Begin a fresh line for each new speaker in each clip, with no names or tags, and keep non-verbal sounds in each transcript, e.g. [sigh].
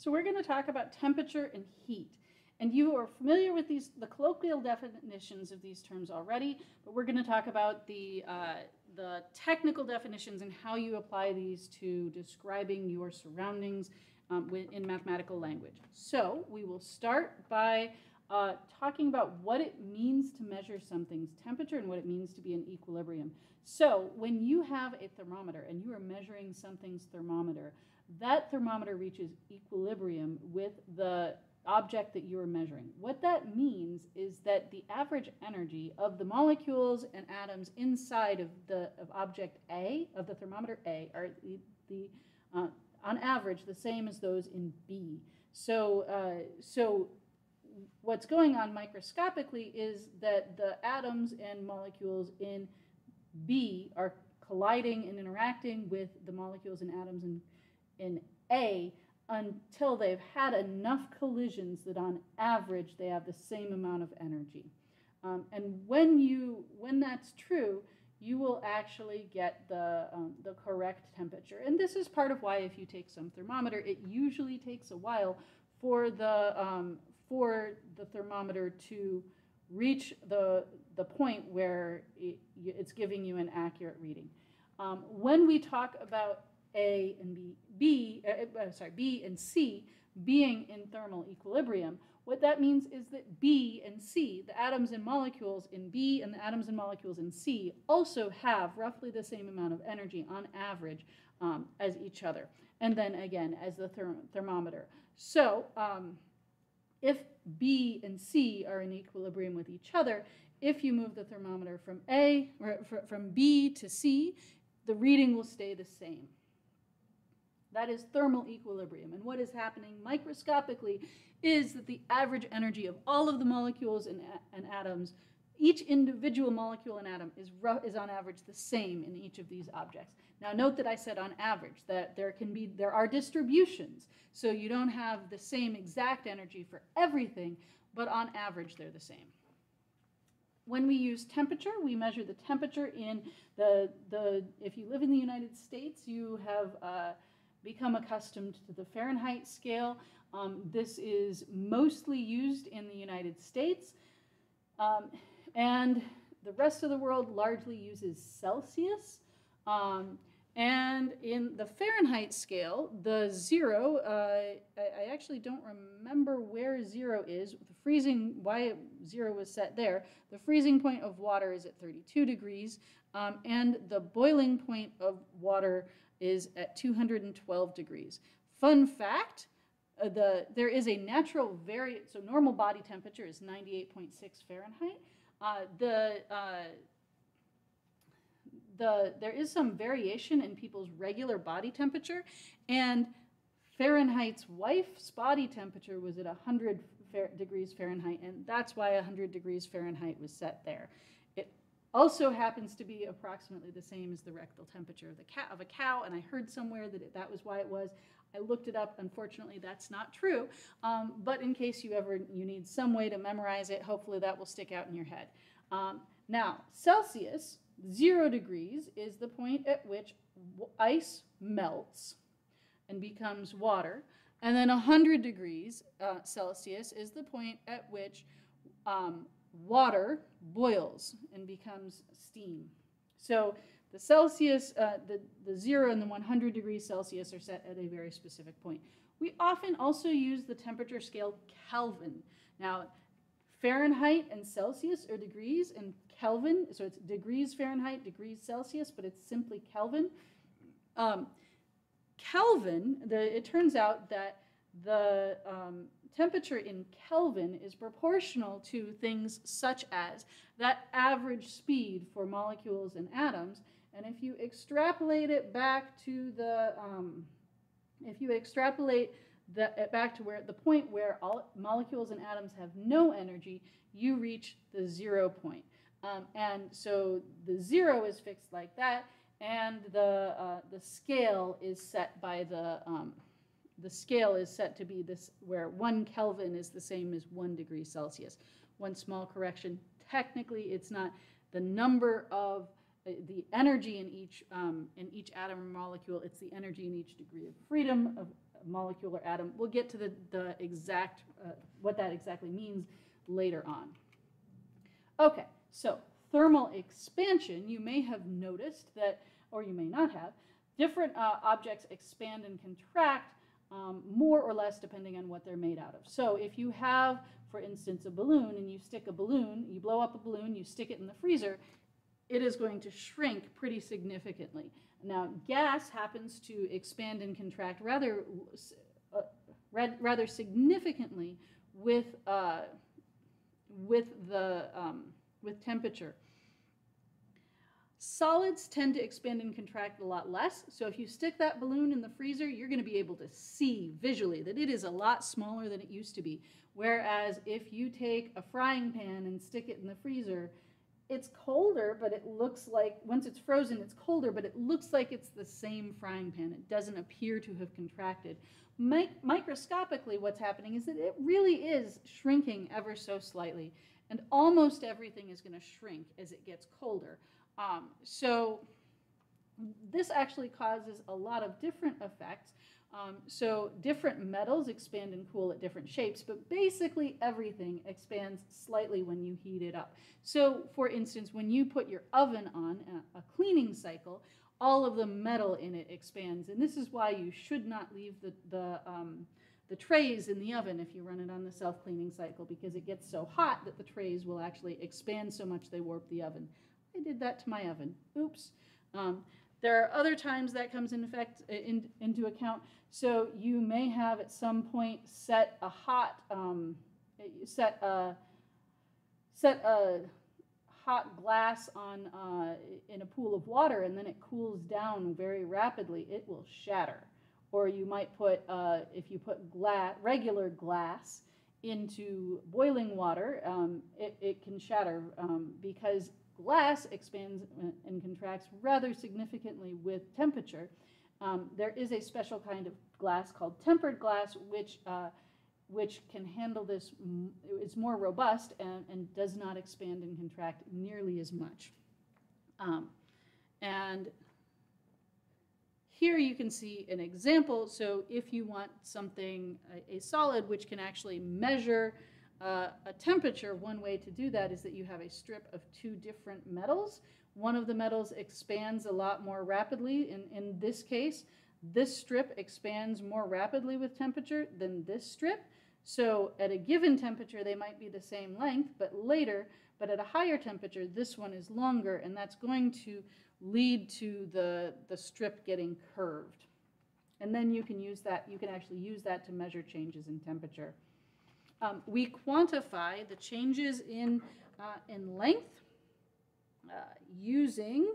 So we're going to talk about temperature and heat. And you are familiar with these, the colloquial definitions of these terms already, but we're going to talk about the, uh, the technical definitions and how you apply these to describing your surroundings um, in mathematical language. So we will start by uh, talking about what it means to measure something's temperature and what it means to be in equilibrium. So when you have a thermometer and you are measuring something's thermometer, that thermometer reaches equilibrium with the object that you are measuring. What that means is that the average energy of the molecules and atoms inside of the of object A, of the thermometer A, are the, the uh, on average the same as those in B. So, uh, so what's going on microscopically is that the atoms and molecules in B are colliding and interacting with the molecules and atoms in, in A until they've had enough collisions that on average they have the same amount of energy. Um, and when, you, when that's true, you will actually get the, um, the correct temperature. And this is part of why if you take some thermometer, it usually takes a while for the, um, for the thermometer to reach the, the point where it, it's giving you an accurate reading. Um, when we talk about A and B, B uh, uh, sorry, B and C being in thermal equilibrium, what that means is that B and C, the atoms and molecules in B and the atoms and molecules in C, also have roughly the same amount of energy on average um, as each other. And then again, as the therm thermometer. So um, if B and C are in equilibrium with each other, if you move the thermometer from A from B to C, the reading will stay the same. That is thermal equilibrium. And what is happening microscopically is that the average energy of all of the molecules and, and atoms, each individual molecule and atom is, is on average the same in each of these objects. Now note that I said on average, that there can be, there are distributions. So you don't have the same exact energy for everything, but on average they're the same. When we use temperature, we measure the temperature in the, the if you live in the United States, you have uh, become accustomed to the Fahrenheit scale. Um, this is mostly used in the United States. Um, and the rest of the world largely uses Celsius. Um, and in the Fahrenheit scale, the zero, uh, I, I, actually don't remember where zero is. The freezing, why zero was set there. The freezing point of water is at 32 degrees, um, and the boiling point of water is at 212 degrees. Fun fact, uh, the, there is a natural vari so normal body temperature is 98.6 Fahrenheit. Uh, the, uh, the, there is some variation in people's regular body temperature, and Fahrenheit's wife's body temperature was at 100 degrees Fahrenheit, and that's why 100 degrees Fahrenheit was set there also happens to be approximately the same as the rectal temperature of, the of a cow, and I heard somewhere that it, that was why it was. I looked it up. Unfortunately, that's not true. Um, but in case you ever you need some way to memorize it, hopefully that will stick out in your head. Um, now, Celsius, zero degrees, is the point at which ice melts and becomes water. And then 100 degrees uh, Celsius is the point at which um, water boils and becomes steam. So the Celsius, uh, the, the 0 and the 100 degrees Celsius are set at a very specific point. We often also use the temperature scale Kelvin. Now, Fahrenheit and Celsius are degrees, and Kelvin, so it's degrees Fahrenheit, degrees Celsius, but it's simply Kelvin. Um, Kelvin, the, it turns out that the um, temperature in Kelvin is proportional to things such as that average speed for molecules and atoms. And if you extrapolate it back to the, um, if you extrapolate the, back to where the point where all molecules and atoms have no energy, you reach the zero point. Um, and so the zero is fixed like that, and the, uh, the scale is set by the, um, the scale is set to be this, where one Kelvin is the same as one degree Celsius. One small correction, technically it's not the number of uh, the energy in each, um, in each atom or molecule, it's the energy in each degree of freedom of, molecule or atom. We'll get to the, the exact, uh, what that exactly means later on. Okay, so thermal expansion, you may have noticed that, or you may not have, different uh, objects expand and contract um, more or less depending on what they're made out of. So if you have, for instance, a balloon and you stick a balloon, you blow up a balloon, you stick it in the freezer, it is going to shrink pretty significantly. Now, gas happens to expand and contract rather, uh, rather significantly with, uh, with, the, um, with temperature. Solids tend to expand and contract a lot less. So if you stick that balloon in the freezer, you're going to be able to see visually that it is a lot smaller than it used to be. Whereas if you take a frying pan and stick it in the freezer, it's colder, but it looks like, once it's frozen, it's colder, but it looks like it's the same frying pan. It doesn't appear to have contracted. Mi microscopically, what's happening is that it really is shrinking ever so slightly. And almost everything is going to shrink as it gets colder. Um, so this actually causes a lot of different effects. Um, so different metals expand and cool at different shapes, but basically everything expands slightly when you heat it up. So for instance, when you put your oven on a, cleaning cycle, all of the metal in it expands. And this is why you should not leave the, the, um, the trays in the oven if you run it on the self-cleaning cycle because it gets so hot that the trays will actually expand so much they warp the oven. I did that to my oven. Oops. Um, there are other times that comes in effect uh, in, into account. So you may have at some point set a hot um, set a set a hot glass on uh, in a pool of water and then it cools down very rapidly. It will shatter. Or you might put uh, if you put glass regular glass into boiling water, um, it, it can shatter um, because glass expands and contracts rather significantly with temperature. Um, there is a special kind of glass called tempered glass, which uh, which can handle this. It's more robust and, and, does not expand and contract nearly as much. Um, and here you can see an example. So if you want something, a, a solid, which can actually measure uh, a temperature, one way to do that is that you have a strip of two different metals. One of the metals expands a lot more rapidly. In, in this case, this strip expands more rapidly with temperature than this strip. So at a given temperature, they might be the same length, but later, but at a higher temperature, this one is longer, and that's going to lead to the, the strip getting curved. And then you can use that, you can actually use that to measure changes in temperature. Um, we quantify the changes in, uh, in length uh, using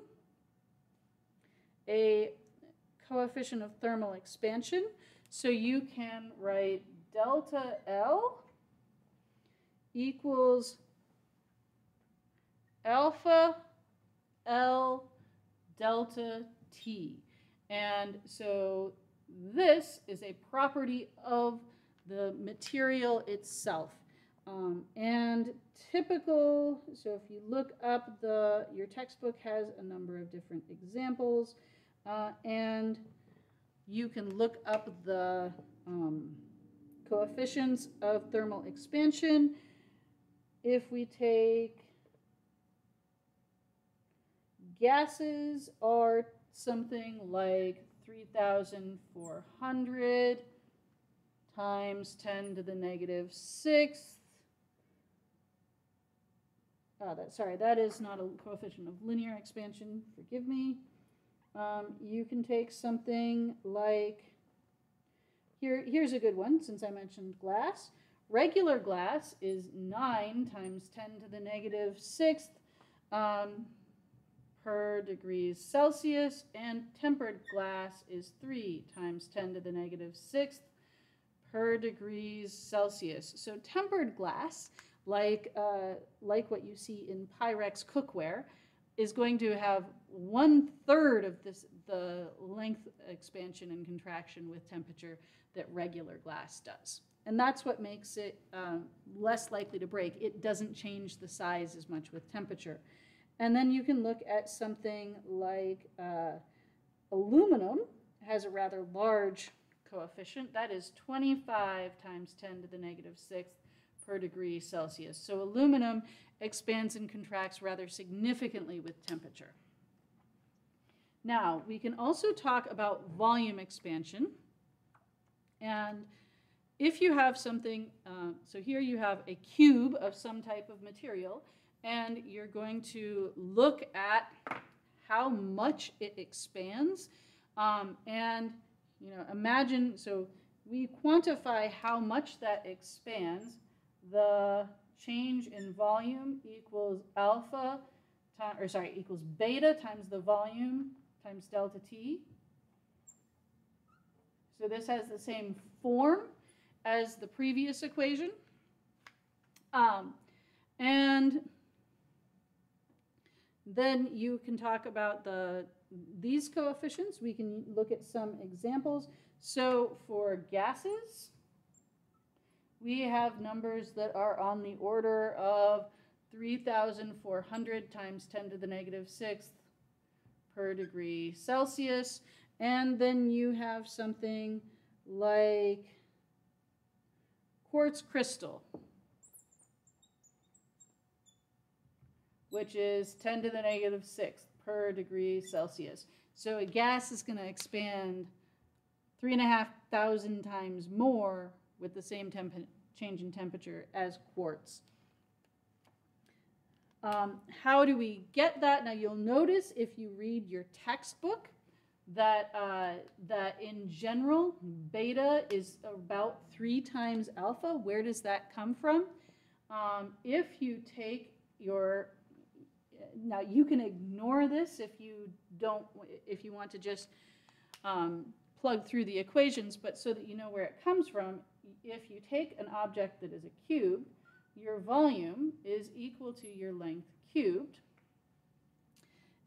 a coefficient of thermal expansion. So you can write delta L equals alpha L delta T. And so this is a property of the material itself. Um, and typical, so if you look up the, your textbook has a number of different examples, uh, and you can look up the um, coefficients of thermal expansion. If we take gases are something like 3,400 times 10 to the negative sixth. Oh, that, sorry, that is not a coefficient of linear expansion. Forgive me. Um, you can take something like, here, here's a good one since I mentioned glass. Regular glass is 9 times 10 to the negative sixth um, per degrees Celsius, and tempered glass is 3 times 10 to the negative sixth per degrees Celsius. So tempered glass, like, uh, like what you see in Pyrex cookware, is going to have one third of this, the length expansion and contraction with temperature that regular glass does. And that's what makes it um, less likely to break. It doesn't change the size as much with temperature. And then you can look at something like uh, aluminum has a rather large coefficient. That is 25 times 10 to the negative sixth per degree Celsius. So aluminum expands and contracts rather significantly with temperature. Now, we can also talk about volume expansion. And if you have something, uh, so here you have a cube of some type of material, and you're going to look at how much it expands. Um, and, you know, imagine, so we quantify how much that expands. The change in volume equals alpha, time, or sorry, equals beta times the volume times delta t. So this has the same form as the previous equation. Um, and then you can talk about the these coefficients. We can look at some examples. So for gases, we have numbers that are on the order of 3,400 times 10 to the negative sixth per degree Celsius. And then you have something like quartz crystal, which is 10 to the negative sixth per degree Celsius. So a gas is going to expand three and a half thousand times more with the same change in temperature as quartz. Um, how do we get that? Now you'll notice if you read your textbook that, uh, that in general, beta is about three times alpha. Where does that come from? Um, if you take your, now you can ignore this if you don't, if you want to just um, plug through the equations, but so that you know where it comes from, if you take an object that is a cube, your volume is equal to your length cubed.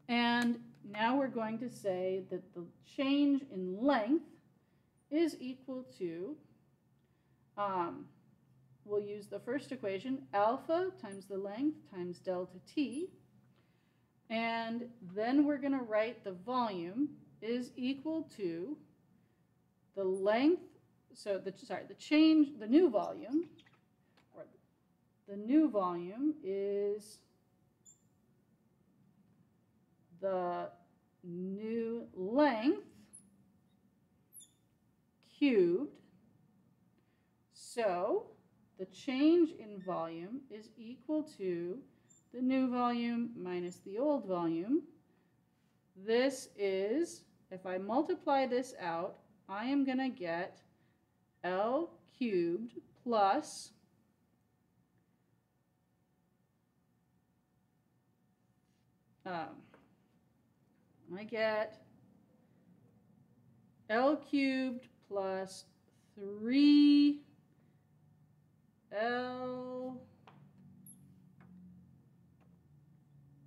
And now we're going to say that the change in length is equal to, um, we'll use the first equation, alpha times the length times delta t. And then we're going to write the volume is equal to the length, so the, sorry, the change, the new volume the new volume is the new length cubed. So the change in volume is equal to the new volume minus the old volume. This is, if I multiply this out, I am going to get L cubed plus um, I get L cubed plus 3 L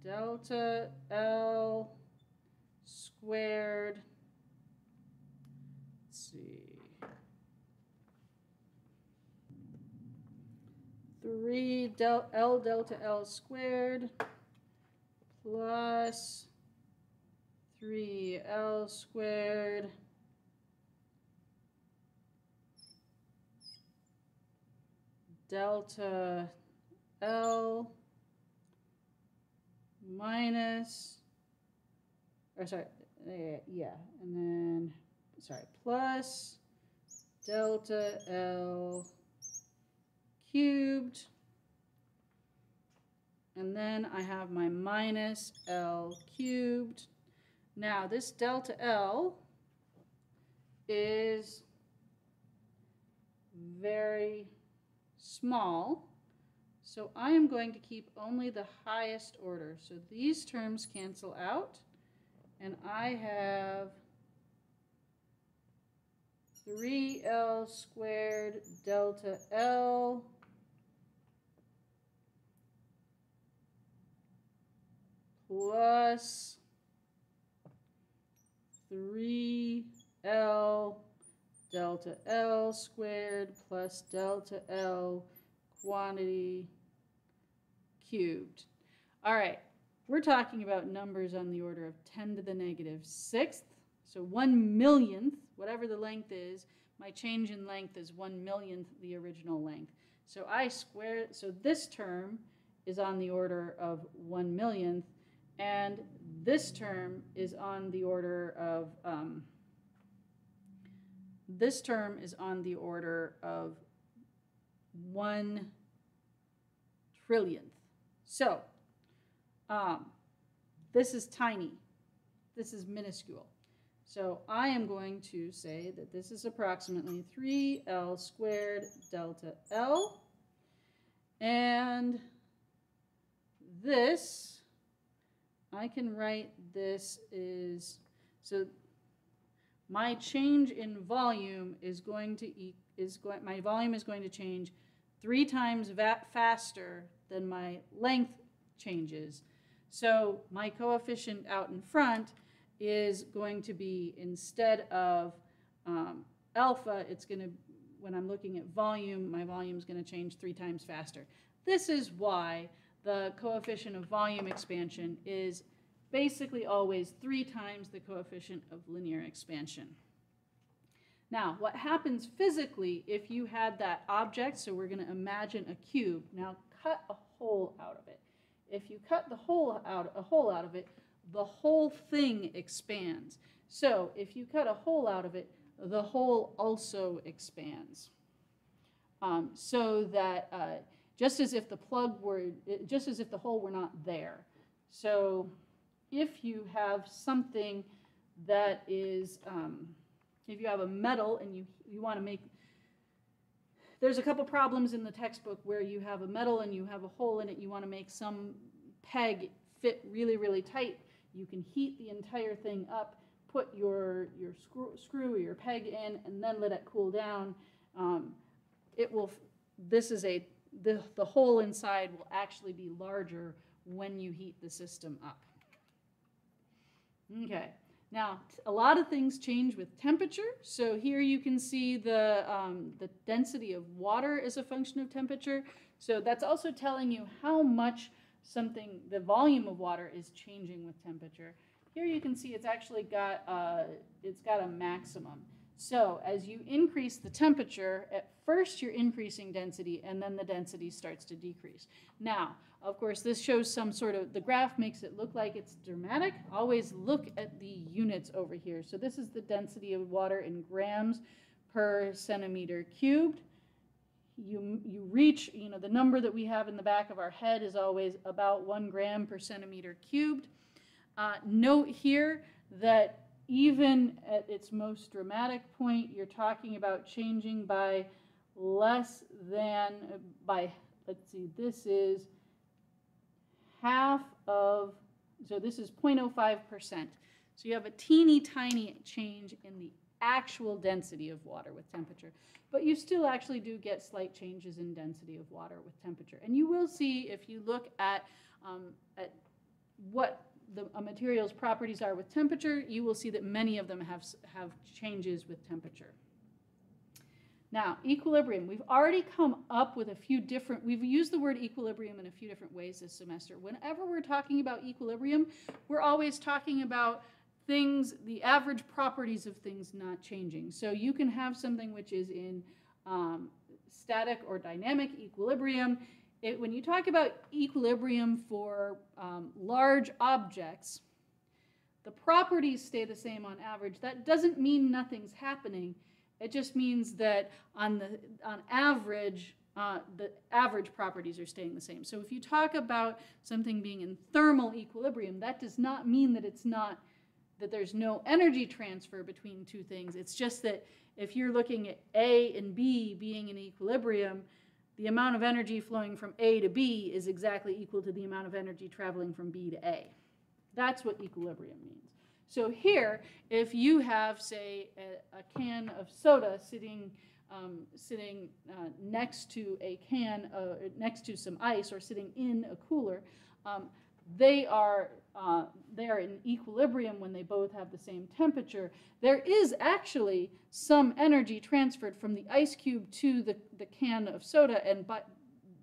delta L squared. Let's see. 3 del L delta L squared plus 3L squared delta L minus, or sorry, yeah, and then, sorry, plus delta L cubed and then I have my minus L cubed. Now this delta L is very small. So I am going to keep only the highest order. So these terms cancel out. And I have 3L squared delta L plus 3L delta L squared plus delta L quantity cubed. All right, we're talking about numbers on the order of 10 to the negative sixth. So one millionth, whatever the length is, my change in length is one millionth the original length. So I square, so this term is on the order of one millionth, and this term is on the order of, um, this term is on the order of one trillionth. So, um, this is tiny. This is minuscule. So I am going to say that this is approximately 3L squared delta L. And this, I can write this is, so my change in volume is going to, e is going, my volume is going to change three times faster than my length changes. So my coefficient out in front is going to be, instead of um, alpha, it's going to, when I'm looking at volume, my volume is going to change three times faster. This is why the coefficient of volume expansion is basically always three times the coefficient of linear expansion. Now, what happens physically if you had that object, so we're going to imagine a cube, now cut a hole out of it. If you cut the hole out, a hole out of it, the whole thing expands. So if you cut a hole out of it, the hole also expands. Um, so that uh, just as if the plug were, just as if the hole were not there. So if you have something that is, um, if you have a metal and you, you want to make, there's a couple problems in the textbook where you have a metal and you have a hole in it, you want to make some peg fit really, really tight. You can heat the entire thing up, put your, your screw, screw or your peg in, and then let it cool down. Um, it will, this is a, the, the hole inside will actually be larger when you heat the system up. Okay. Now, a lot of things change with temperature. So here you can see the, um, the density of water is a function of temperature. So that's also telling you how much something, the volume of water is changing with temperature. Here you can see it's actually got, uh, it's got a maximum. So as you increase the temperature, at first you're increasing density and then the density starts to decrease. Now, of course, this shows some sort of, the graph makes it look like it's dramatic. Always look at the units over here. So this is the density of water in grams per centimeter cubed. You, you reach, you know, the number that we have in the back of our head is always about one gram per centimeter cubed. Uh, note here that even at its most dramatic point, you're talking about changing by less than, by, let's see, this is half of, so this is 0.05%. So you have a teeny tiny change in the actual density of water with temperature. But you still actually do get slight changes in density of water with temperature. And you will see if you look at, um, at what the a material's properties are with temperature, you will see that many of them have, have changes with temperature. Now, equilibrium. We've already come up with a few different, we've used the word equilibrium in a few different ways this semester. Whenever we're talking about equilibrium, we're always talking about things, the average properties of things not changing. So you can have something which is in um, static or dynamic equilibrium. It, when you talk about equilibrium for um, large objects, the properties stay the same on average. That doesn't mean nothing's happening. It just means that on the on average, uh, the average properties are staying the same. So if you talk about something being in thermal equilibrium, that does not mean that it's not that there's no energy transfer between two things. It's just that if you're looking at A and B being in equilibrium, the amount of energy flowing from A to B is exactly equal to the amount of energy traveling from B to A. That's what equilibrium means. So here, if you have, say, a, a can of soda sitting, um, sitting uh, next to a can, uh, next to some ice, or sitting in a cooler, um, they are uh, they are in equilibrium when they both have the same temperature. There is actually some energy transferred from the ice cube to the, the can of soda and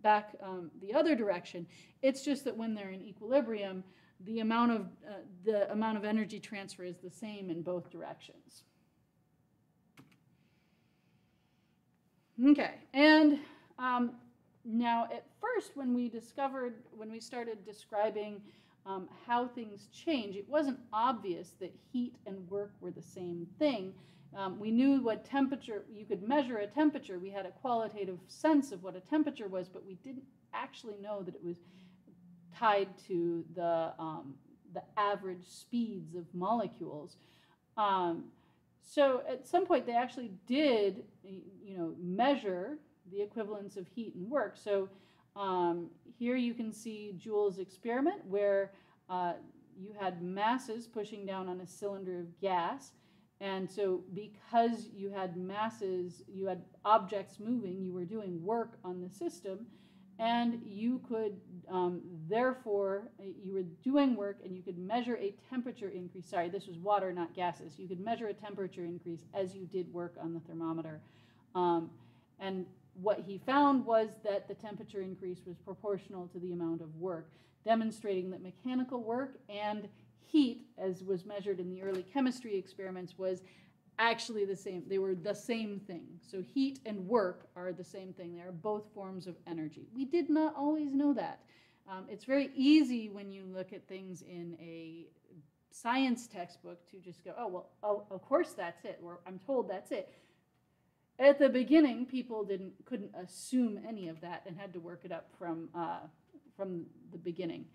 back um, the other direction. It's just that when they're in equilibrium, the amount of, uh, the amount of energy transfer is the same in both directions. Okay, and um, now at first, when we discovered, when we started describing um, how things change, it wasn't obvious that heat and work were the same thing. Um, we knew what temperature, you could measure a temperature. We had a qualitative sense of what a temperature was, but we didn't actually know that it was tied to the, um, the average speeds of molecules. Um, so at some point they actually did, you know, measure the equivalence of heat and work. So um, here you can see Joule's experiment where uh, you had masses pushing down on a cylinder of gas. And so because you had masses, you had objects moving, you were doing work on the system. And you could, um, therefore, you were doing work and you could measure a temperature increase. Sorry, this was water, not gases. You could measure a temperature increase as you did work on the thermometer. Um, and what he found was that the temperature increase was proportional to the amount of work, demonstrating that mechanical work and heat, as was measured in the early chemistry experiments, was actually the same. They were the same thing. So heat and work are the same thing. They are both forms of energy. We did not always know that. Um, it's very easy when you look at things in a science textbook to just go, oh, well, oh, of course that's it, or I'm told that's it. At the beginning, people didn't couldn't assume any of that and had to work it up from uh, from the beginning.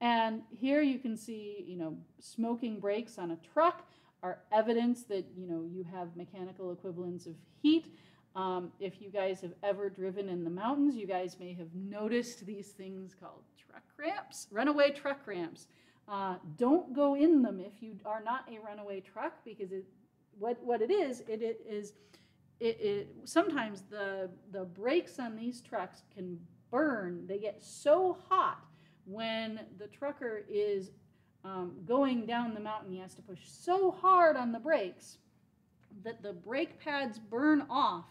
And here you can see, you know, smoking brakes on a truck are evidence that you know you have mechanical equivalents of heat. Um, if you guys have ever driven in the mountains, you guys may have noticed these things called truck ramps, runaway truck ramps. Uh, don't go in them if you are not a runaway truck because it, what, what it is, it, it is it, it, sometimes the, the brakes on these trucks can burn. They get so hot when the trucker is um, going down the mountain. He has to push so hard on the brakes that the brake pads burn off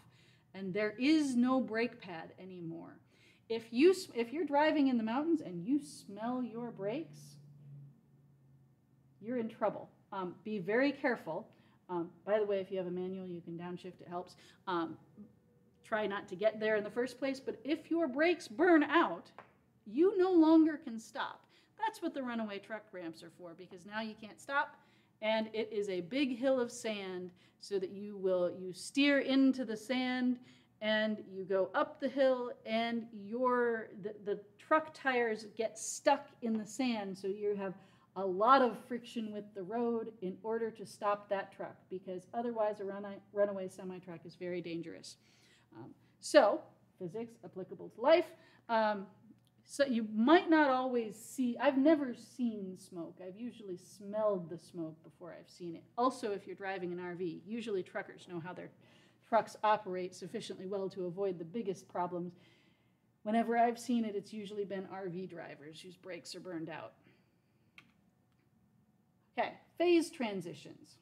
and there is no brake pad anymore. If, you, if you're driving in the mountains and you smell your brakes, you're in trouble. Um, be very careful. Um, by the way, if you have a manual, you can downshift, it helps. Um, try not to get there in the first place, but if your brakes burn out, you no longer can stop. That's what the runaway truck ramps are for, because now you can't stop, and it is a big hill of sand so that you will, you steer into the sand, and you go up the hill, and your, the, the truck tires get stuck in the sand, so you have a lot of friction with the road in order to stop that truck because otherwise a run- runaway semi truck is very dangerous. Um, so, physics applicable to life. Um, so you might not always see, I've never seen smoke. I've usually smelled the smoke before I've seen it. Also, if you're driving an RV, usually truckers know how their trucks operate sufficiently well to avoid the biggest problems. Whenever I've seen it, it's usually been RV drivers whose brakes are burned out. Okay, phase transitions.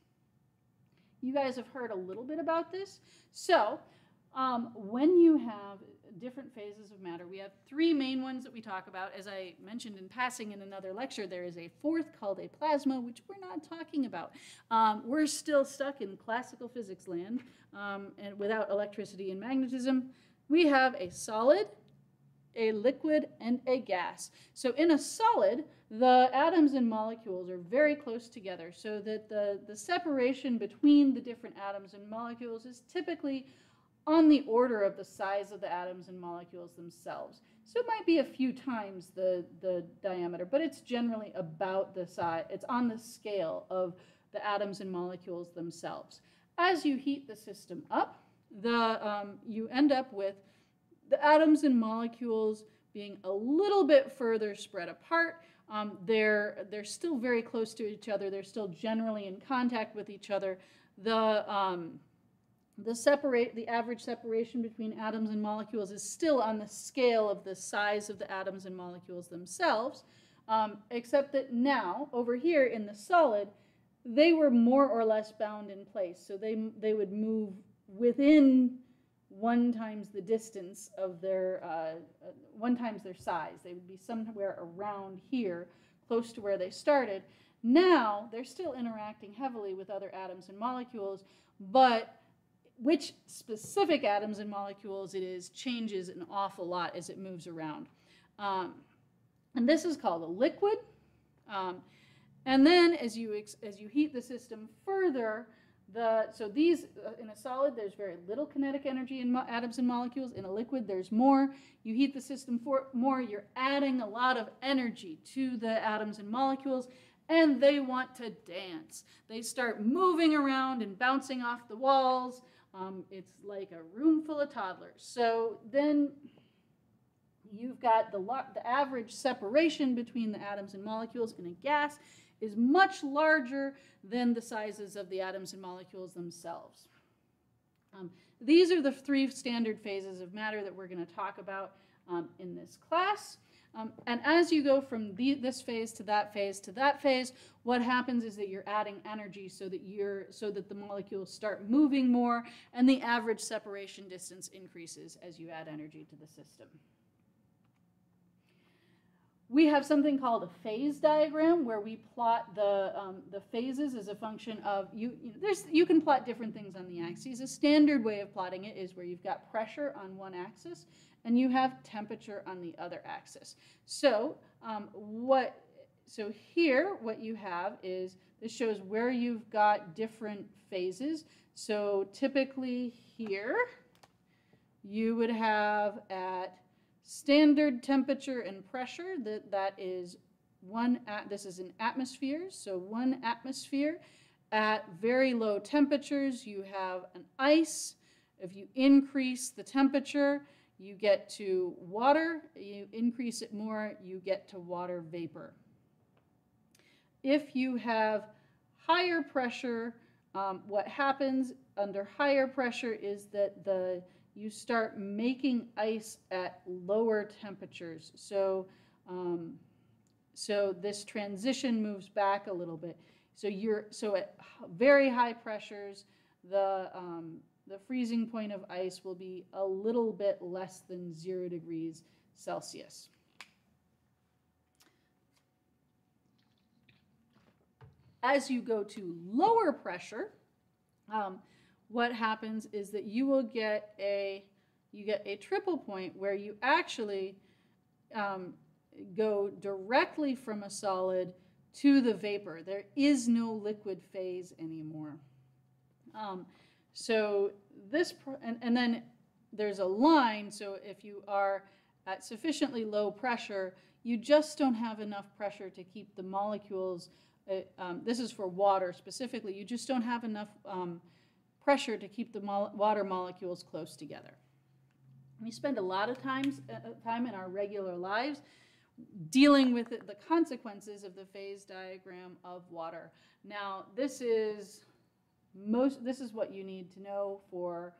You guys have heard a little bit about this. So, um, when you have different phases of matter, we have three main ones that we talk about. As I mentioned in passing in another lecture, there is a fourth called a plasma, which we're not talking about. Um, we're still stuck in classical physics land um, and without electricity and magnetism. We have a solid, a liquid, and a gas. So in a solid, the atoms and molecules are very close together so that the, the separation between the different atoms and molecules is typically on the order of the size of the atoms and molecules themselves. So it might be a few times the, the diameter, but it's generally about the size, it's on the scale of the atoms and molecules themselves. As you heat the system up, the, um, you end up with the atoms and molecules being a little bit further spread apart, um, they're, they're still very close to each other. They're still generally in contact with each other. The, um, the, separate, the average separation between atoms and molecules is still on the scale of the size of the atoms and molecules themselves, um, except that now, over here in the solid, they were more or less bound in place. So they, they would move within one times the distance of their, uh, one times their size. They would be somewhere around here, close to where they started. Now, they're still interacting heavily with other atoms and molecules, but which specific atoms and molecules it is changes an awful lot as it moves around. Um, and this is called a liquid. Um, and then as you, as you heat the system further, the, so these, uh, in a solid, there's very little kinetic energy in atoms and molecules. In a liquid, there's more. You heat the system for more, you're adding a lot of energy to the atoms and molecules, and they want to dance. They start moving around and bouncing off the walls. Um, it's like a room full of toddlers. So then you've got the, the average separation between the atoms and molecules in a gas is much larger than the sizes of the atoms and molecules themselves. Um, these are the three standard phases of matter that we're going to talk about um, in this class. Um, and as you go from the, this phase to that phase to that phase, what happens is that you're adding energy so that you're so that the molecules start moving more, and the average separation distance increases as you add energy to the system we have something called a phase diagram where we plot the, um, the phases as a function of, you, you, know, there's, you can plot different things on the axes. A standard way of plotting it is where you've got pressure on one axis and you have temperature on the other axis. So um, what, so here what you have is, this shows where you've got different phases. So typically here, you would have at standard temperature and pressure, that, that is one, at, this is in atmospheres, so one atmosphere. At very low temperatures, you have an ice. If you increase the temperature, you get to water. You increase it more, you get to water vapor. If you have higher pressure, um, what happens under higher pressure is that the you start making ice at lower temperatures. So, um, so this transition moves back a little bit. So you're so at very high pressures, the um, the freezing point of ice will be a little bit less than zero degrees Celsius. As you go to lower pressure, um, what happens is that you will get a you get a triple point where you actually um, go directly from a solid to the vapor. There is no liquid phase anymore. Um, so this, and, and then there's a line, so if you are at sufficiently low pressure, you just don't have enough pressure to keep the molecules, uh, um, this is for water specifically, you just don't have enough um, pressure to keep the mo water molecules close together. We spend a lot of times, uh, uh, time in our regular lives dealing with the, the consequences of the phase diagram of water. Now, this is most this is what you need to know for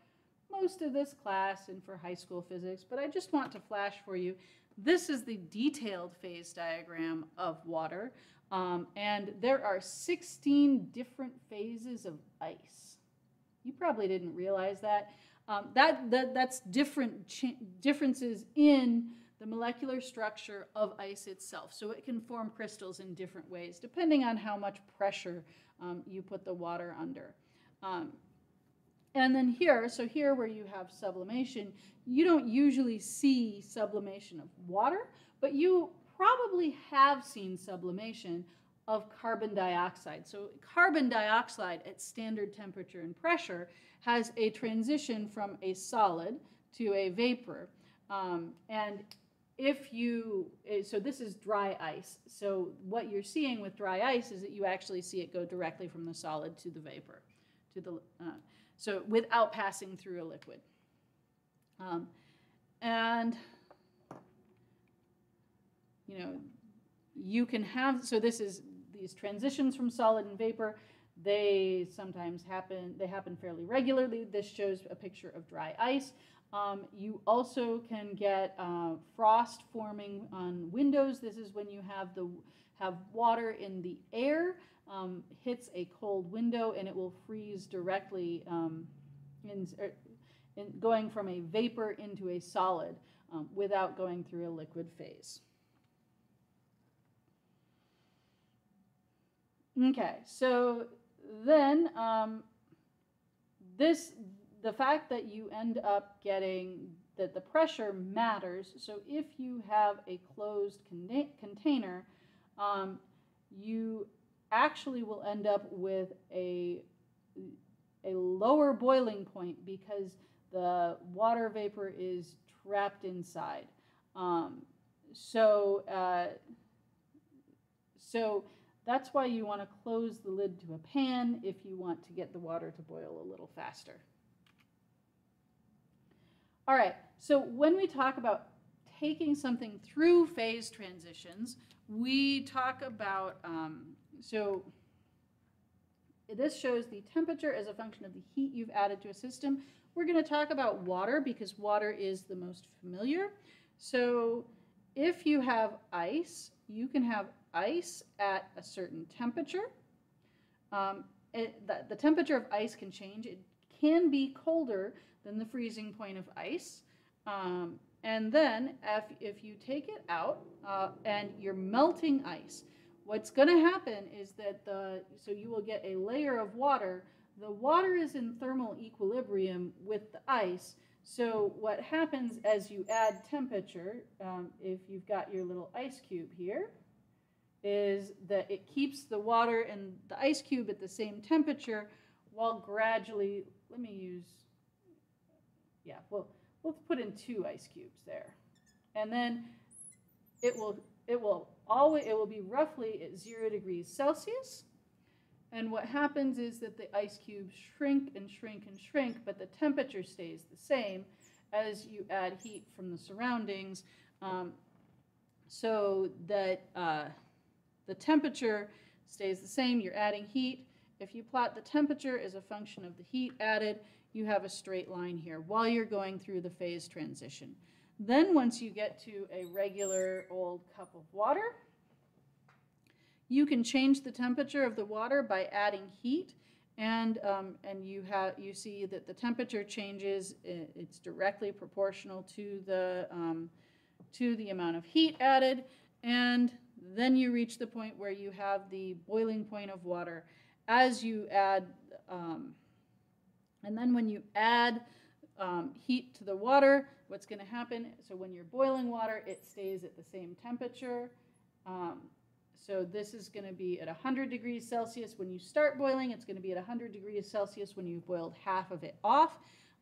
most of this class and for high school physics, but I just want to flash for you. This is the detailed phase diagram of water, um, and there are 16 different phases of ice. You probably didn't realize that. Um, that, that that's different differences in the molecular structure of ice itself. So it can form crystals in different ways, depending on how much pressure um, you put the water under. Um, and then here, so here where you have sublimation, you don't usually see sublimation of water, but you probably have seen sublimation of carbon dioxide. So carbon dioxide at standard temperature and pressure has a transition from a solid to a vapor. Um, and if you, eh, so this is dry ice. So what you're seeing with dry ice is that you actually see it go directly from the solid to the vapor, to the, uh, so without passing through a liquid. Um, and, you know, you can have, so this is these transitions from solid and vapor, they sometimes happen, they happen fairly regularly. This shows a picture of dry ice. Um, you also can get uh, frost forming on windows. This is when you have the have water in the air um, hits a cold window and it will freeze directly um, in, er, in, going from a vapor into a solid um, without going through a liquid phase. Okay, so then um, this the fact that you end up getting that the pressure matters. So if you have a closed con container, um, you actually will end up with a, a lower boiling point because the water vapor is trapped inside. Um, so, uh, so that's why you want to close the lid to a pan if you want to get the water to boil a little faster. All right, so when we talk about taking something through phase transitions, we talk about, um, so this shows the temperature as a function of the heat you've added to a system. We're going to talk about water because water is the most familiar. So if you have ice, you can have ice at a certain temperature. Um, it, the, the temperature of ice can change. It can be colder than the freezing point of ice. Um, and then if, if you take it out uh, and you're melting ice, what's going to happen is that the, so you will get a layer of water. The water is in thermal equilibrium with the ice. So what happens as you add temperature, um, if you've got your little ice cube here, is that it keeps the water and the ice cube at the same temperature while gradually, let me use yeah, well, let's put in two ice cubes there. And then it will, it will always, it will be roughly at zero degrees Celsius. And what happens is that the ice cubes shrink and shrink and shrink, but the temperature stays the same as you add heat from the surroundings. Um, so that uh, the temperature stays the same, you're adding heat. If you plot the temperature as a function of the heat added, you have a straight line here while you're going through the phase transition. Then once you get to a regular old cup of water, you can change the temperature of the water by adding heat and um, and you have you see that the temperature changes it's directly proportional to the um, to the amount of heat added and then you reach the point where you have the boiling point of water as you add um, and then when you add um, heat to the water, what's going to happen, so when you're boiling water, it stays at the same temperature. Um, so this is going to be at 100 degrees Celsius when you start boiling. It's going to be at 100 degrees Celsius when you've boiled half of it off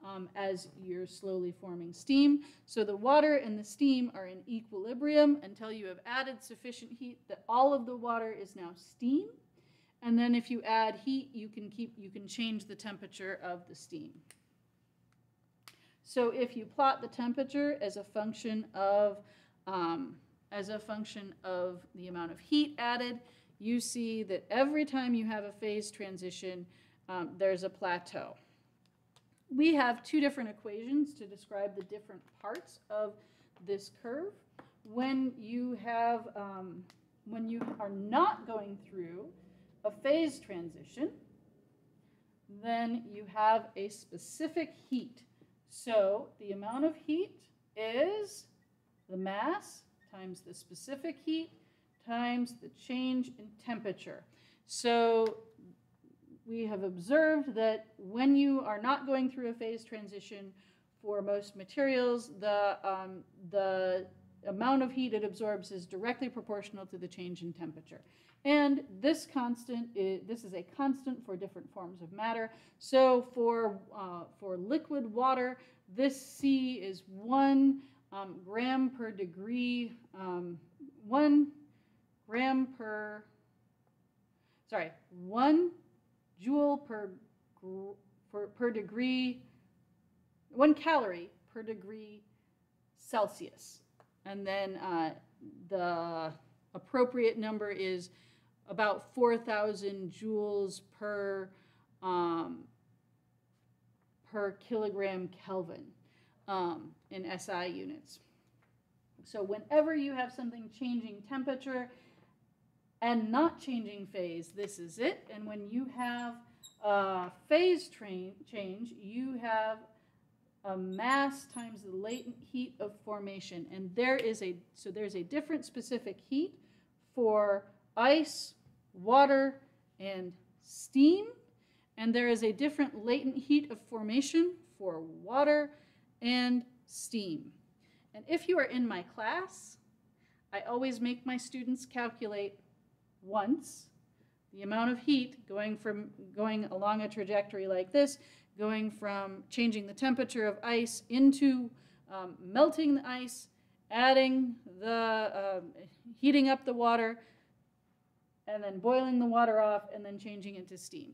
um, as you're slowly forming steam. So the water and the steam are in equilibrium until you have added sufficient heat that all of the water is now steam. And then if you add heat, you can keep you can change the temperature of the steam. So if you plot the temperature as a function of um, as a function of the amount of heat added, you see that every time you have a phase transition, um, there's a plateau. We have two different equations to describe the different parts of this curve. When you have um, when you are not going through a phase transition, then you have a specific heat. So the amount of heat is the mass times the specific heat times the change in temperature. So we have observed that when you are not going through a phase transition for most materials, the, um, the amount of heat it absorbs is directly proportional to the change in temperature. And this constant, is, this is a constant for different forms of matter. So for, uh, for liquid water, this C is one um, gram per degree, um, one gram per, sorry, one joule per, per, per degree, one calorie per degree Celsius. And then uh, the appropriate number is about 4,000 joules per, um, per kilogram Kelvin um, in SI units. So whenever you have something changing temperature and not changing phase, this is it. And when you have a phase change, you have a mass times the latent heat of formation. And there is a, so there's a different specific heat for ice, water, and steam. And there is a different latent heat of formation for water and steam. And if you are in my class, I always make my students calculate once the amount of heat going from going along a trajectory like this, going from changing the temperature of ice into um, melting the ice, adding the, uh, heating up the water, and then boiling the water off, and then changing it to steam.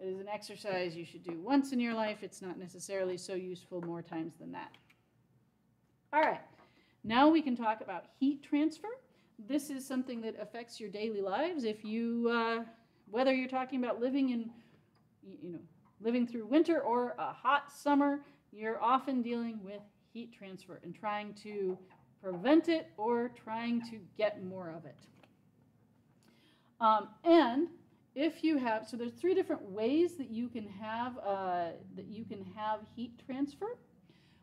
It is an exercise you should do once in your life. It's not necessarily so useful more times than that. All right, now we can talk about heat transfer. This is something that affects your daily lives. If you, uh, whether you're talking about living in, you know, living through winter or a hot summer, you're often dealing with heat transfer and trying to prevent it or trying to get more of it. Um, and if you have, so there's three different ways that you can have uh, that you can have heat transfer.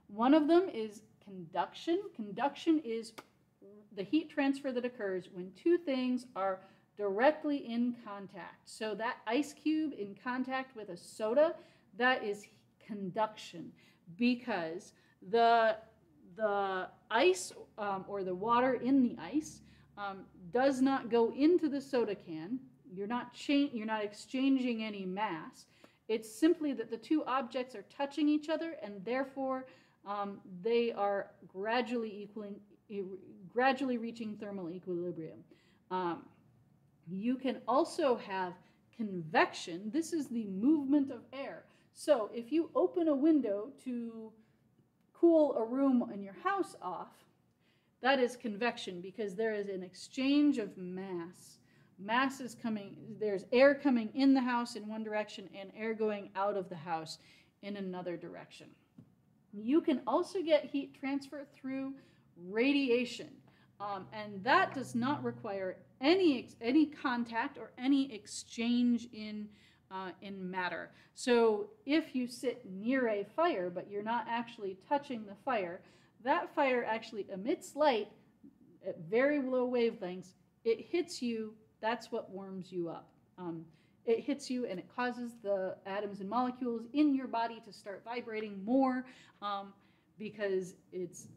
One of them is conduction. Conduction is the heat transfer that occurs when two things are directly in contact. So that ice cube in contact with a soda, that is conduction because the the ice um, or the water in the ice um, does not go into the soda can. You're not cha- you're not exchanging any mass. It's simply that the two objects are touching each other and therefore um, they are gradually equaling, gradually reaching thermal equilibrium. Um, you can also have convection. This is the movement of air. So if you open a window to cool a room in your house off, that is convection because there is an exchange of mass. Mass is coming, there's air coming in the house in one direction and air going out of the house in another direction. You can also get heat transfer through radiation, um, and that does not require any, any contact or any exchange in, uh, in matter. So if you sit near a fire, but you're not actually touching the fire, that fire actually emits light at very low wavelengths. It hits you, that's what warms you up. Um, it hits you and it causes the atoms and molecules in your body to start vibrating more um, because it's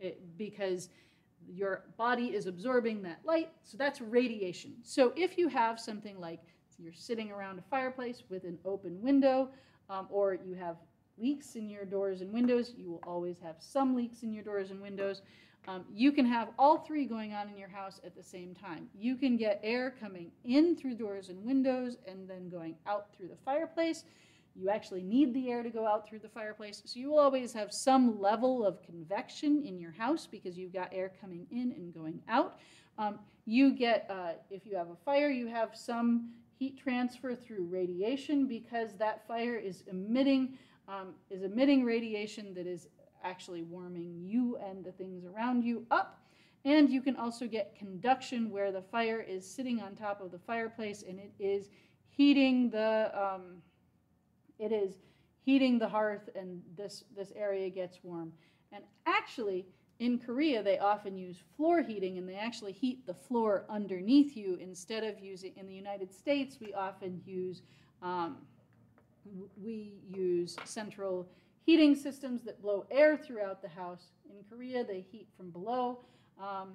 it, because your body is absorbing that light. So that's radiation. So if you have something like you're sitting around a fireplace with an open window, um, or you have leaks in your doors and windows, you will always have some leaks in your doors and windows. Um, you can have all three going on in your house at the same time. You can get air coming in through doors and windows and then going out through the fireplace. You actually need the air to go out through the fireplace. So you will always have some level of convection in your house because you've got air coming in and going out. Um, you get, uh, if you have a fire, you have some heat transfer through radiation because that fire is emitting um, is emitting radiation that is actually warming you and the things around you up. And you can also get conduction where the fire is sitting on top of the fireplace and it is heating the um, it is heating the hearth and this this area gets warm. And actually in Korea they often use floor heating and they actually heat the floor underneath you instead of using in the United States we often use um, we use central heating systems that blow air throughout the house. In Korea, they heat from below. Um,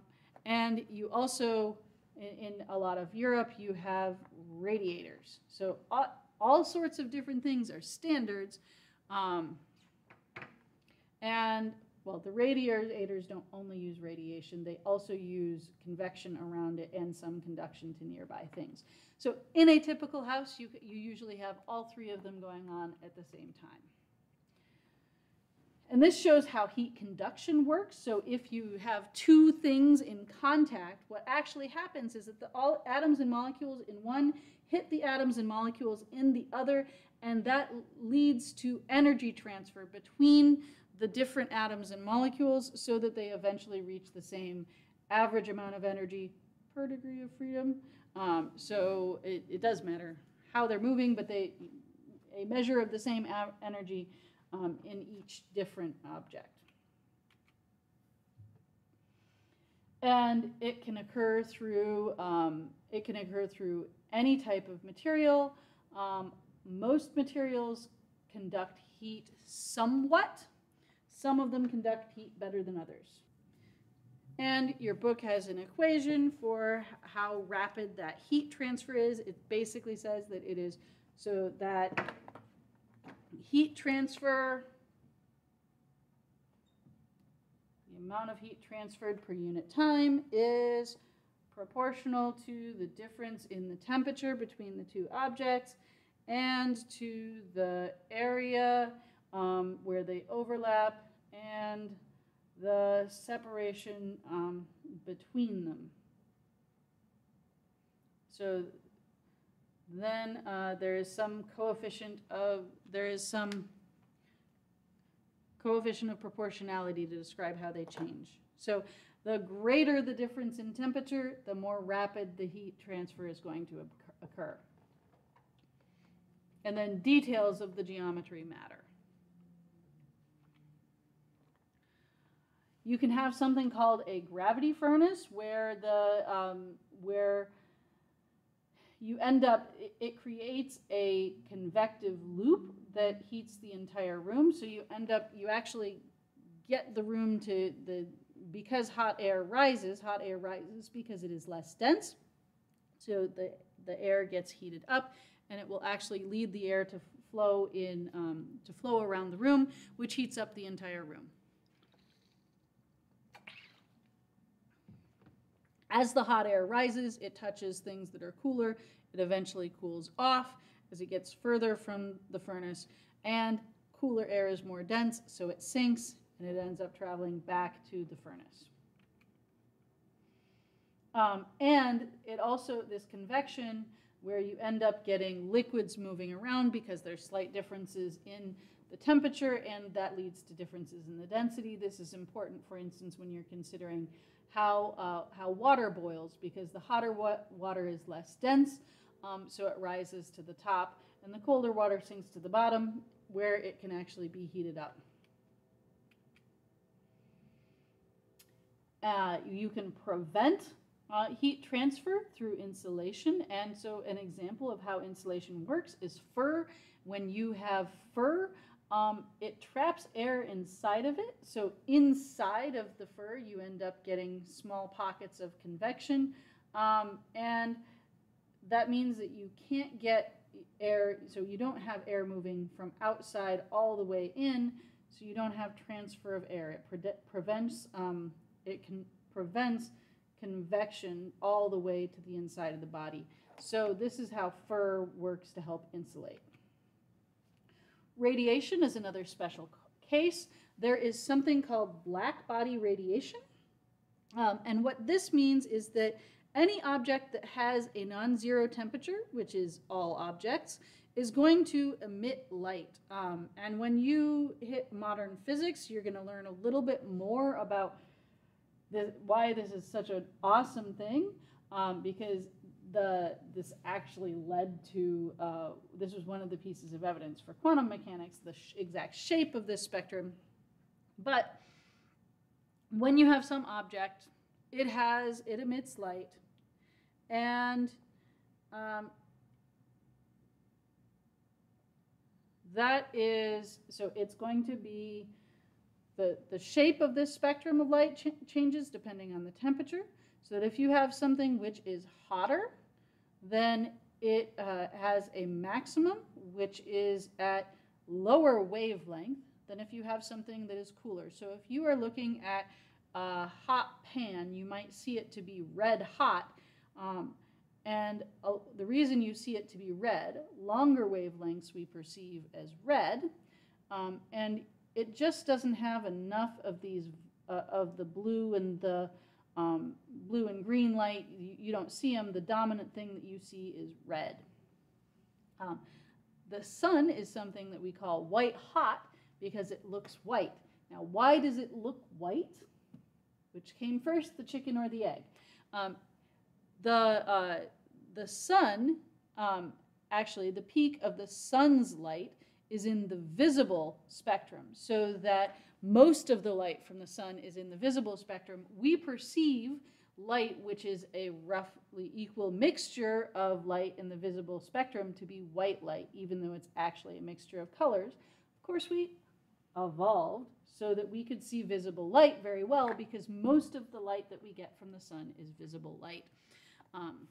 and you also, in, in, a lot of Europe, you have radiators. So all, all sorts of different things are standards. Um, and well, the radiators don't only use radiation, they also use convection around it and some conduction to nearby things. So in a typical house, you, you usually have all three of them going on at the same time. And this shows how heat conduction works. So if you have two things in contact, what actually happens is that the all atoms and molecules in one hit the atoms and molecules in the other, and that leads to energy transfer between the different atoms and molecules so that they eventually reach the same average amount of energy per degree of freedom. Um, so it, it does matter how they're moving, but they a measure of the same energy um, in each different object. And it can occur through, um, it can occur through any type of material. Um, most materials conduct heat somewhat. Some of them conduct heat better than others. And your book has an equation for how rapid that heat transfer is. It basically says that it is so that heat transfer, the amount of heat transferred per unit time is proportional to the difference in the temperature between the two objects and to the area um, where they overlap and the separation um, between them. So then uh, there is some coefficient of, there is some coefficient of proportionality to describe how they change. So the greater the difference in temperature, the more rapid the heat transfer is going to occur. And then details of the geometry matter. You can have something called a gravity furnace where the um, where you end up it, it creates a convective loop that heats the entire room. So you end up you actually get the room to the because hot air rises, hot air rises because it is less dense. So the, the air gets heated up and it will actually lead the air to flow in um, to flow around the room, which heats up the entire room. As the hot air rises, it touches things that are cooler. It eventually cools off as it gets further from the furnace, and cooler air is more dense, so it sinks and it ends up traveling back to the furnace. Um, and it also, this convection, where you end up getting liquids moving around because there's slight differences in the temperature, and that leads to differences in the density. This is important, for instance, when you're considering how, uh, how water boils because the hotter wa water is less dense, um, so it rises to the top, and the colder water sinks to the bottom where it can actually be heated up. Uh, you can prevent uh, heat transfer through insulation, and so an example of how insulation works is fur. When you have fur, um, it traps air inside of it. So inside of the fur, you end up getting small pockets of convection. Um, and that means that you can't get air, so you don't have air moving from outside all the way in, so you don't have transfer of air. It pre prevents, um, it can prevents convection all the way to the inside of the body. So this is how fur works to help insulate. Radiation is another special case. There is something called black body radiation. Um, and what this means is that any object that has a non-zero temperature, which is all objects, is going to emit light. Um, and when you hit modern physics, you're going to learn a little bit more about why this is such an awesome thing, um, because the this actually led to uh, this was one of the pieces of evidence for quantum mechanics, the sh exact shape of this spectrum. But when you have some object, it has it emits light, and um, that is so it's going to be the the shape of this spectrum of light ch changes depending on the temperature. So that if you have something which is hotter, then it uh, has a maximum, which is at lower wavelength than if you have something that is cooler. So if you are looking at a hot pan, you might see it to be red hot. Um, and uh, the reason you see it to be red, longer wavelengths we perceive as red, um, and it just doesn't have enough of these, uh, of the blue and the um, blue and green light, you, you, don't see them. The dominant thing that you see is red. Um, the sun is something that we call white hot because it looks white. Now, why does it look white? Which came first, the chicken or the egg? Um, the, uh, the sun, um, actually, the peak of the sun's light is in the visible spectrum, so that most of the light from the sun is in the visible spectrum. We perceive light, which is a roughly equal mixture of light in the visible spectrum, to be white light, even though it's actually a mixture of colors. Of course, we evolved so that we could see visible light very well because most of the light that we get from the sun is visible light. Um,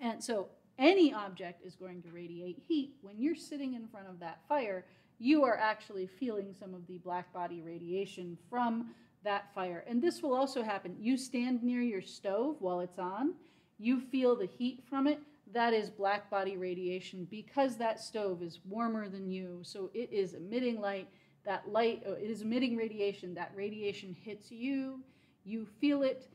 and so any object is going to radiate heat. When you're sitting in front of that fire, you are actually feeling some of the black body radiation from that fire. And this will also happen. You stand near your stove while it's on, you feel the heat from it. That is black body radiation because that stove is warmer than you. So it is emitting light. That light uh, it is emitting radiation. That radiation hits you. You feel it.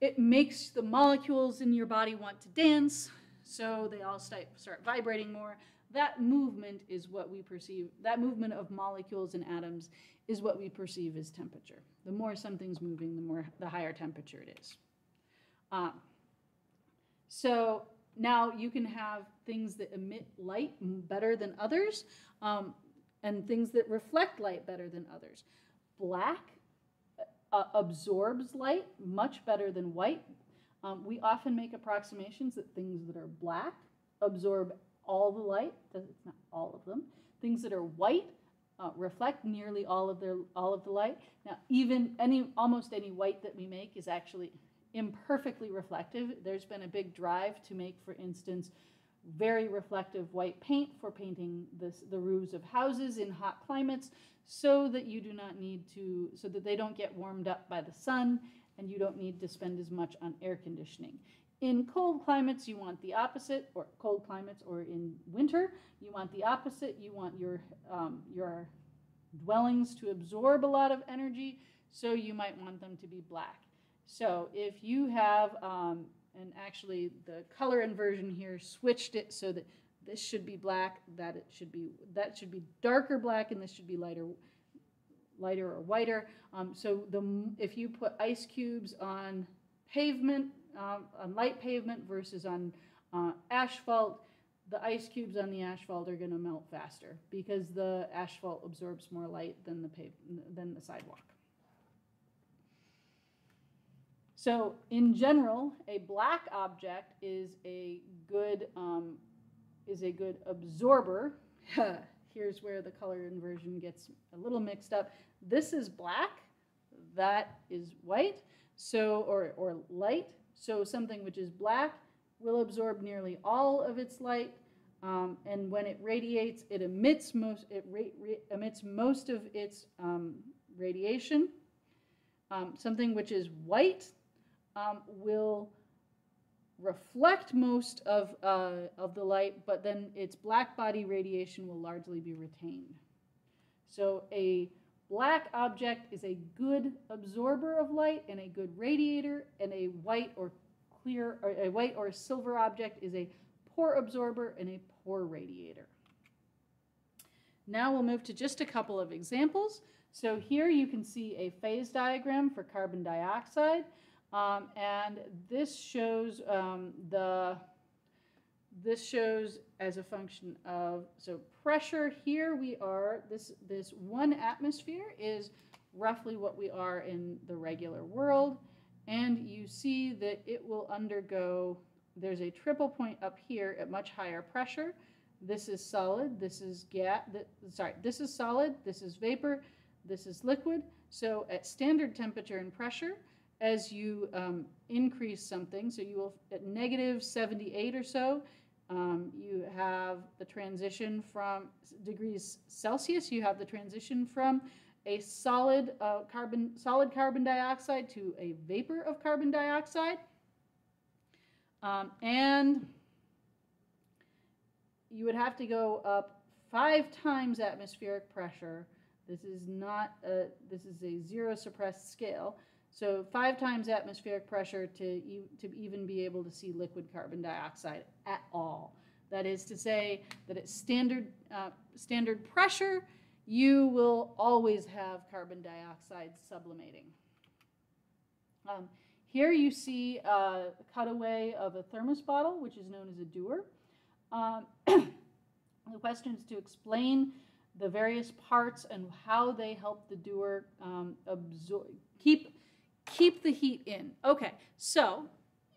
It makes the molecules in your body want to dance. So they all start, start vibrating more. That movement is what we perceive, that movement of molecules and atoms is what we perceive as temperature. The more something's moving, the more the higher temperature it is. Um, so now you can have things that emit light better than others um, and things that reflect light better than others. Black uh, absorbs light much better than white. Um, we often make approximations that things that are black absorb all the light. It's not all of them. Things that are white uh, reflect nearly all of their all of the light. Now, even any almost any white that we make is actually imperfectly reflective. There's been a big drive to make, for instance, very reflective white paint for painting this, the roofs of houses in hot climates so that you do not need to, so that they don't get warmed up by the sun and you don't need to spend as much on air conditioning. In cold climates, you want the opposite, or cold climates, or in winter, you want the opposite. You want your, um, your dwellings to absorb a lot of energy, so you might want them to be black. So if you have, um, and actually the color inversion here switched it so that this should be black, that it should be, that should be darker black, and this should be lighter, lighter or whiter. Um, so the, if you put ice cubes on pavement, um, on light pavement versus on uh, asphalt, the ice cubes on the asphalt are going to melt faster because the asphalt absorbs more light than the pave, than the sidewalk. So in general, a black object is a good um, is a good absorber. [laughs] Here's where the color inversion gets a little mixed up. This is black, that is white, so or or light. So something which is black will absorb nearly all of its light, um, and when it radiates, it emits most it emits most of its um, radiation. Um, something which is white um, will reflect most of, uh, of the light, but then its black body radiation will largely be retained. So a Black object is a good absorber of light and a good radiator, and a white or clear, or a white or silver object is a poor absorber and a poor radiator. Now we'll move to just a couple of examples. So here you can see a phase diagram for carbon dioxide, um, and this shows um, the this shows as a function of, so pressure here we are, this, this one atmosphere is roughly what we are in the regular world. And you see that it will undergo, there's a triple point up here at much higher pressure. This is solid, this is gas, sorry, this is solid, this is vapor, this is liquid. So at standard temperature and pressure, as you um, increase something, so you will, at negative 78 or so, um, you have the transition from degrees Celsius, you have the transition from a solid uh, carbon solid carbon dioxide to a vapor of carbon dioxide. Um, and you would have to go up five times atmospheric pressure. This is not a, this is a zero suppressed scale. So five times atmospheric pressure to, to even be able to see liquid carbon dioxide at all. That is to say that at standard, uh, standard pressure, you will always have carbon dioxide sublimating. Um, here you see a cutaway of a thermos bottle, which is known as a dewar. Um, [coughs] the question is to explain the various parts and how they help the dewar um, absorb, keep keep the heat in. Okay, so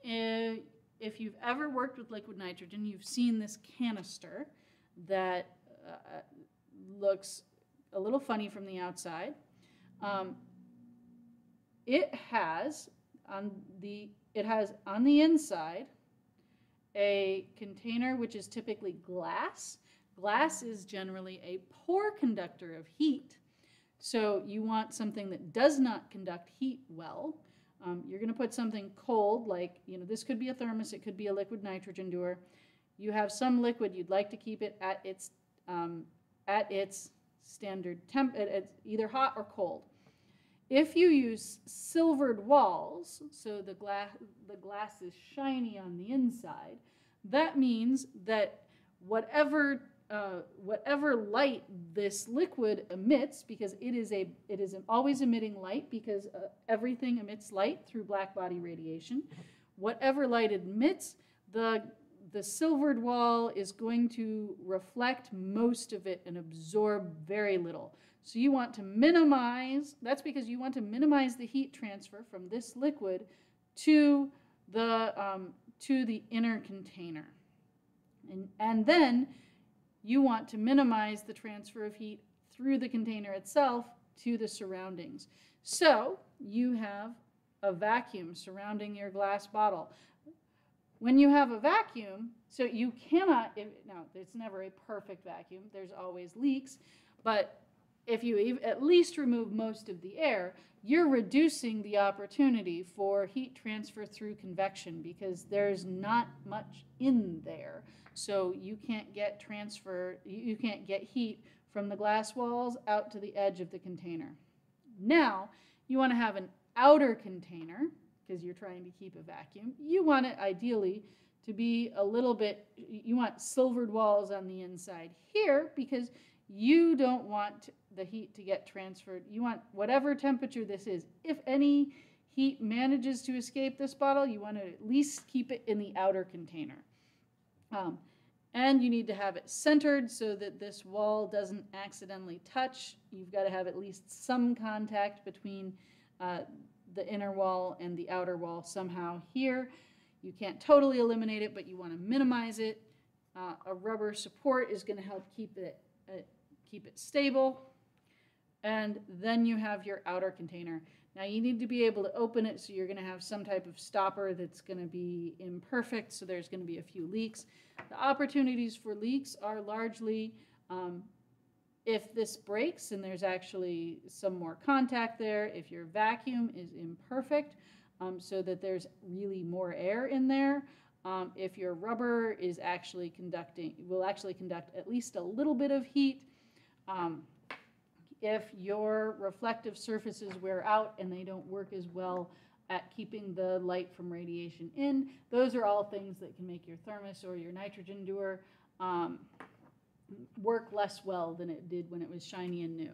uh, if you've ever worked with liquid nitrogen, you've seen this canister that uh, looks a little funny from the outside. Um, it has on the it has on the inside a container which is typically glass. Glass is generally a poor conductor of heat. So you want something that does not conduct heat well. Um, you're going to put something cold, like, you know, this could be a thermos, it could be a liquid nitrogen dewar. You have some liquid, you'd like to keep it at its, um, at its standard temp, at, at either hot or cold. If you use silvered walls, so the, gla the glass is shiny on the inside, that means that whatever uh, whatever light this liquid emits, because it is a it is always emitting light because uh, everything emits light through black body radiation. Whatever light emits, the the silvered wall is going to reflect most of it and absorb very little. So you want to minimize, that's because you want to minimize the heat transfer from this liquid to the, um, to the inner container. And, and then you want to minimize the transfer of heat through the container itself to the surroundings. So you have a vacuum surrounding your glass bottle. When you have a vacuum, so you cannot, if, now it's never a perfect vacuum, there's always leaks, but if you at least remove most of the air, you're reducing the opportunity for heat transfer through convection because there's not much in there. So you can't get transfer, you can't get heat from the glass walls out to the edge of the container. Now, you want to have an outer container because you're trying to keep a vacuum. You want it ideally to be a little bit, you want silvered walls on the inside here because you don't want the heat to get transferred. You want whatever temperature this is. If any heat manages to escape this bottle, you want to at least keep it in the outer container. Um, and you need to have it centered so that this wall doesn't accidentally touch. You've got to have at least some contact between uh, the inner wall and the outer wall somehow here. You can't totally eliminate it, but you want to minimize it. Uh, a rubber support is going to help keep it uh, keep it stable. And then you have your outer container. Now you need to be able to open it so you're going to have some type of stopper that's going to be imperfect, so there's going to be a few leaks. The opportunities for leaks are largely um, if this breaks and there's actually some more contact there, if your vacuum is imperfect, um, so that there's really more air in there, um, if your rubber is actually conducting, will actually conduct at least a little bit of heat, um, if your reflective surfaces wear out and they don't work as well at keeping the light from radiation in, those are all things that can make your thermos or your nitrogen dewar um, work less well than it did when it was shiny and new.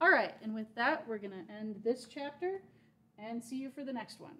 All right, and with that, we're going to end this chapter and see you for the next one.